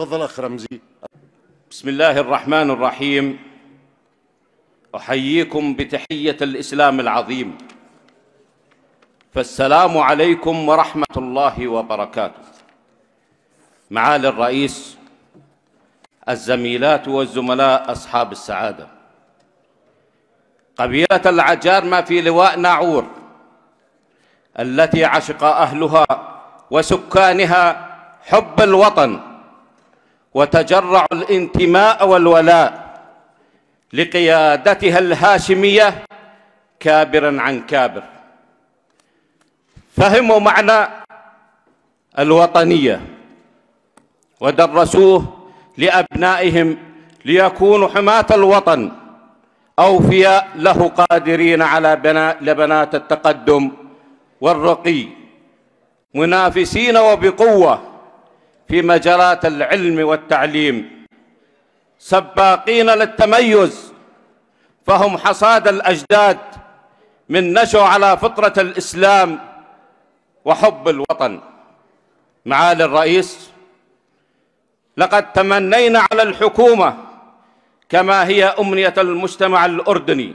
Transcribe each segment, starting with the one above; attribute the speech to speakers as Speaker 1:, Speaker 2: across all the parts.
Speaker 1: تفضل أخ رمزي.
Speaker 2: بسم الله الرحمن الرحيم. أحييكم بتحية الإسلام العظيم. فالسلام عليكم ورحمة الله وبركاته. معالي الرئيس الزميلات والزملاء أصحاب السعادة. قبيلة العجار ما في لواء ناعور التي عشق أهلها وسكانها حب الوطن. وتجرع الانتماء والولاء لقيادتها الهاشمية كابرا عن كابر. فهموا معنى الوطنية ودرسوه لأبنائهم ليكونوا حماة الوطن أوفياء له قادرين على بناء لبنات التقدم والرقي منافسين وبقوة في مجالات العلم والتعليم. سباقين للتميز فهم حصاد الأجداد من نشأوا على فطرة الإسلام وحب الوطن. معالي الرئيس لقد تمنينا على الحكومة كما هي أمنية المجتمع الأردني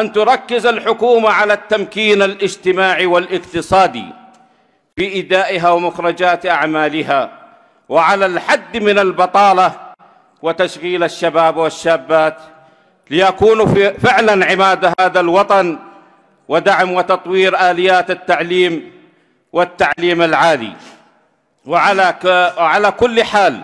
Speaker 2: أن تركز الحكومة على التمكين الاجتماعي والاقتصادي في ادائها ومخرجات أعمالها. وعلى الحد من البطالة وتشغيل الشباب والشابات ليكونوا فعلا عماد هذا الوطن ودعم وتطوير آليات التعليم والتعليم العالي. وعلى وعلى كل حال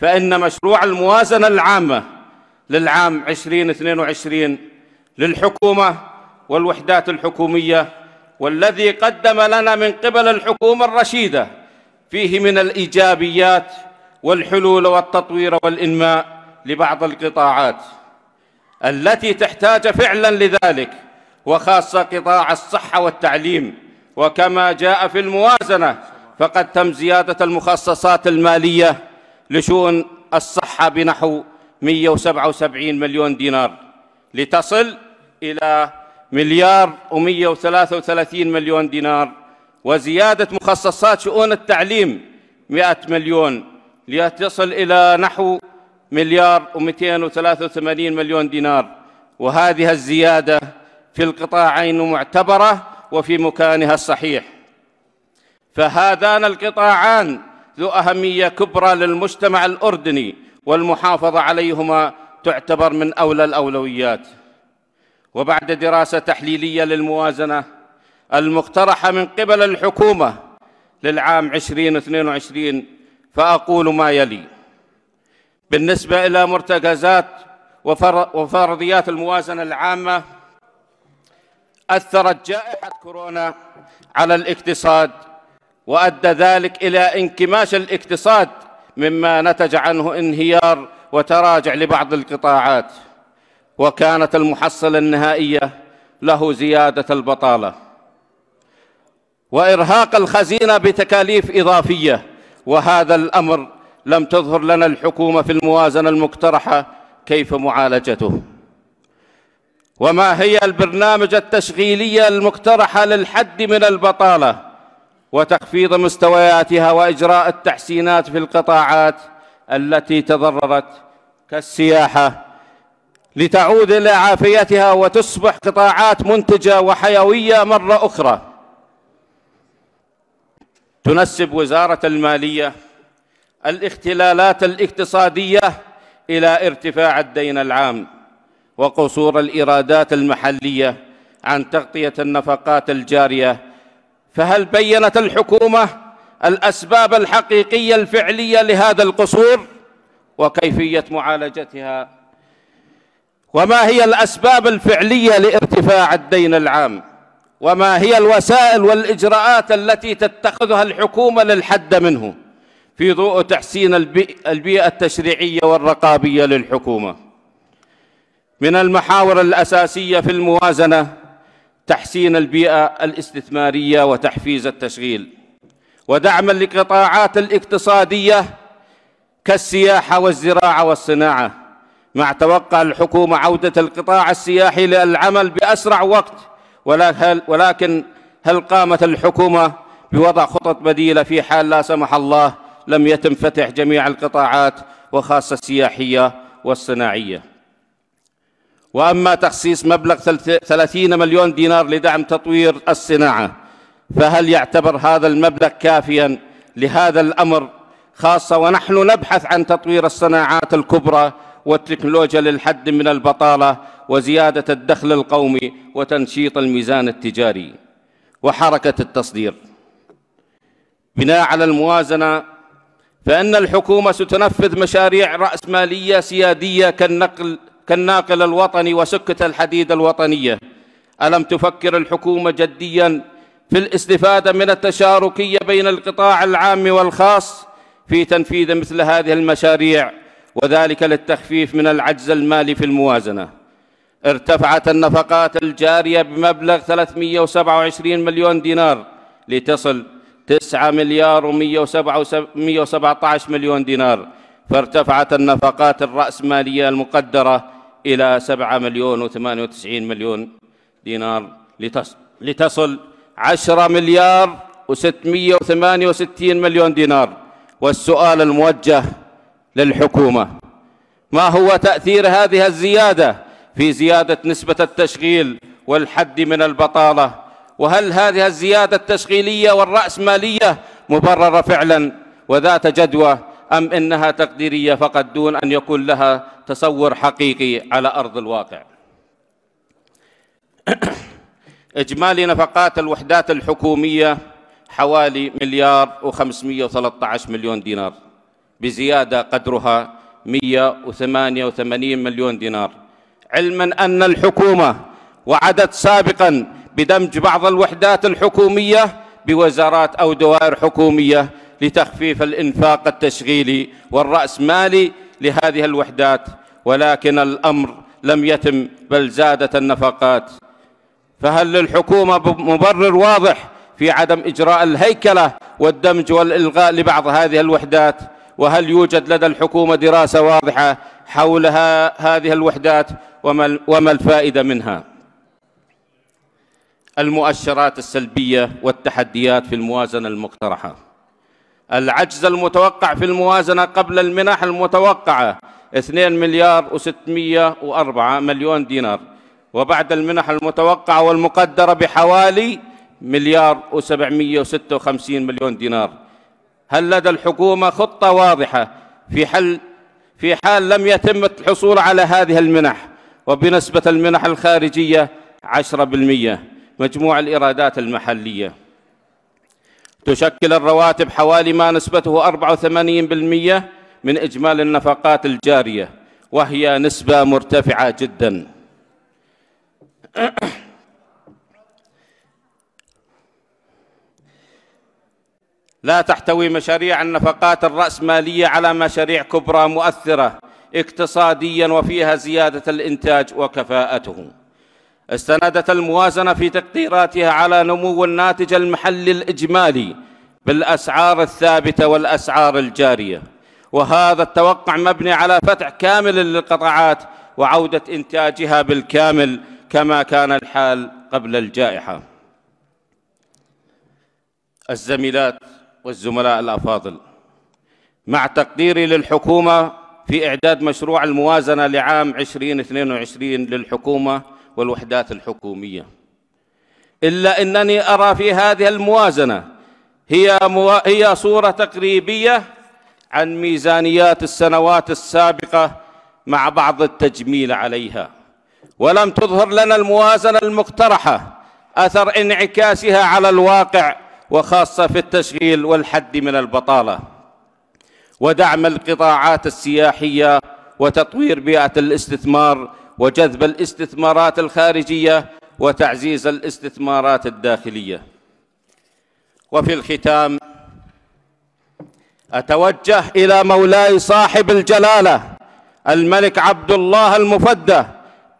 Speaker 2: فإن مشروع الموازنة العامة للعام 2022 للحكومة والوحدات الحكومية والذي قدم لنا من قبل الحكومة الرشيدة فيه من الإيجابيات والحلول والتطوير والإنماء لبعض القطاعات التي تحتاج فعلا لذلك وخاصة قطاع الصحة والتعليم. وكما جاء في الموازنة فقد تم زيادة المخصصات المالية لشؤون الصحة بنحو 177 مليون دينار لتصل إلى مليار و133 مليون دينار وزيادة مخصصات شؤون التعليم 100 مليون لتصل إلى نحو مليار و283 مليون دينار. وهذه الزيادة في القطاعين معتبرة وفي مكانها الصحيح. فهذان القطاعان ذو أهمية كبرى للمجتمع الأردني والمحافظة عليهما تعتبر من أولى الأولويات. وبعد دراسة تحليلية للموازنة المقترحة من قبل الحكومة للعام 2022 فأقول ما يلي. بالنسبة إلى مرتكزات وفرضيات الموازنة العامة أثرت جائحة كورونا على الاقتصاد وأدى ذلك إلى انكماش الاقتصاد مما نتج عنه انهيار وتراجع لبعض القطاعات وكانت المحصلة النهائية له زيادة البطالة. وإرهاق الخزينة بتكاليف إضافية. وهذا الأمر لم تظهر لنا الحكومة في الموازنة المقترحة كيف معالجته. وما هي البرنامج التشغيلية المقترحة للحد من البطالة؟ وتخفيض مستوياتها وإجراء التحسينات في القطاعات التي تضررت كالسياحة. لتعود إلى عافيتها وتصبح قطاعات منتجة وحيوية مرة أخرى. تنسب وزارة المالية الاختلالات الاقتصادية إلى ارتفاع الدين العام وقصور الإيرادات المحلية عن تغطية النفقات الجارية فهل بينت الحكومة الأسباب الحقيقية الفعلية لهذا القصور؟ وكيفية معالجتها؟ وما هي الأسباب الفعلية لارتفاع الدين العام؟ وما هي الوسائل والإجراءات التي تتخذها الحكومة للحد منه في ضوء تحسين البيئة التشريعية والرقابية للحكومة. من المحاور الأساسية في الموازنة تحسين البيئة الاستثمارية وتحفيز التشغيل ودعما للقطاعات الاقتصادية كالسياحة والزراعة والصناعة مع توقع الحكومة عودة القطاع السياحي للعمل بأسرع وقت ولكن هل قامت الحكومة بوضع خطط بديلة في حال لا سمح الله لم يتم فتح جميع القطاعات وخاصة السياحية والصناعية؟ وأما تخصيص مبلغ 30 مليون دينار لدعم تطوير الصناعة فهل يعتبر هذا المبلغ كافيا لهذا الأمر؟ خاصة ونحن نبحث عن تطوير الصناعات الكبرى والتكنولوجيا للحد من البطالة وزيادة الدخل القومي وتنشيط الميزان التجاري وحركة التصدير. بناء على الموازنة فإن الحكومة ستنفذ مشاريع رأسمالية سيادية كالنقل كالناقل الوطني وسكة الحديد الوطنية. ألم تفكر الحكومة جديا في الاستفادة من التشاركية بين القطاع العام والخاص في تنفيذ مثل هذه المشاريع؟ وذلك للتخفيف من العجز المالي في الموازنة. ارتفعت النفقات الجارية بمبلغ 327 مليون دينار لتصل 9 مليار و117 مليون دينار فارتفعت النفقات الرأسمالية المقدرة إلى 7 مليون و98 مليون دينار لتصل 10 مليار و668 مليون دينار. والسؤال الموجه للحكومة. ما هو تأثير هذه الزيادة في زيادة نسبة التشغيل والحد من البطالة؟ وهل هذه الزيادة التشغيلية والرأسمالية مبررة فعلا وذات جدوى أم إنها تقديرية فقط دون أن يكون لها تصور حقيقي على أرض الواقع؟ إجمالي نفقات الوحدات الحكومية حوالي مليار و513 مليون دينار. بزيادة قدرها 188 مليون دينار. علما أن الحكومة وعدت سابقا بدمج بعض الوحدات الحكومية بوزارات أو دوائر حكومية لتخفيف الإنفاق التشغيلي والرأسمالي لهذه الوحدات ولكن الأمر لم يتم بل زادت النفقات. فهل للحكومة مبرر واضح في عدم إجراء الهيكلة والدمج والإلغاء لبعض هذه الوحدات؟ وهل يوجد لدى الحكومة دراسة واضحة حول هذه الوحدات وما الفائدة منها؟ المؤشرات السلبية والتحديات في الموازنة المقترحة. العجز المتوقع في الموازنة قبل المنح المتوقعة 2 مليار و604 مليون دينار. وبعد المنح المتوقعة والمقدرة بحوالي مليار و756 مليون دينار. هل لدى الحكومة خطة واضحة في حل في حال لم يتم الحصول على هذه المنح وبنسبة المنح الخارجية 10% مجموع الإيرادات المحلية. تشكل الرواتب حوالي ما نسبته 84% من إجمالي النفقات الجارية وهي نسبة مرتفعة جداً. لا تحتوي مشاريع النفقات الرأسمالية على مشاريع كبرى مؤثرة اقتصاديا وفيها زيادة الإنتاج وكفاءته. استندت الموازنة في تقديراتها على نمو الناتج المحلي الإجمالي بالأسعار الثابتة والأسعار الجارية. وهذا التوقع مبني على فتح كامل للقطاعات وعودة إنتاجها بالكامل كما كان الحال قبل الجائحة. الزميلات والزملاء الأفاضل. مع تقديري للحكومة في إعداد مشروع الموازنة لعام 2022 للحكومة والوحدات الحكومية. إلا أنني أرى في هذه الموازنة هي مو... هي صورة تقريبية عن ميزانيات السنوات السابقة مع بعض التجميل عليها. ولم تظهر لنا الموازنة المقترحة أثر انعكاسها على الواقع وخاصة في التشغيل والحد من البطالة ودعم القطاعات السياحية وتطوير بيئة الاستثمار وجذب الاستثمارات الخارجية وتعزيز الاستثمارات الداخلية. وفي الختام أتوجه إلى مولاي صاحب الجلالة الملك عبد الله المفدى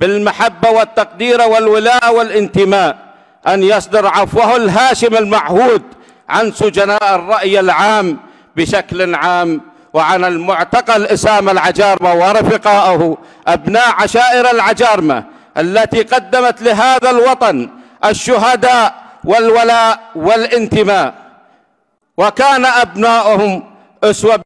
Speaker 2: بالمحبة والتقدير والولاء والانتماء. أن يصدر عفوه الهاشم المعهود عن سجناء الرأي العام بشكل عام وعن المعتقل إسامة العجارمة ورفقائه أبناء عشائر العجارمة التي قدمت لهذا الوطن الشهداء والولاء والانتماء. وكان أبنائهم أسوة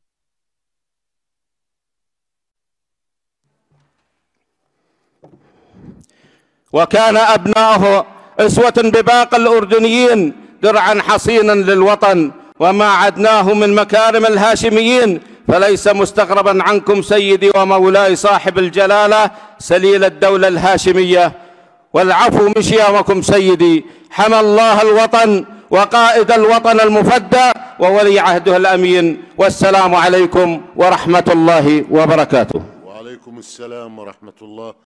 Speaker 2: وكان أبناؤه أسوة بباقي الأردنيين درعا حصينا للوطن. وما عدناه من مكارم الهاشميين فليس مستغربا عنكم سيدي ومولاي صاحب الجلالة سليل الدولة الهاشمية. والعفو شيامكم سيدي. حمى الله الوطن وقائد الوطن المفدى وولي عهده الأمين. والسلام عليكم ورحمة الله وبركاته.
Speaker 1: وعليكم السلام ورحمة الله.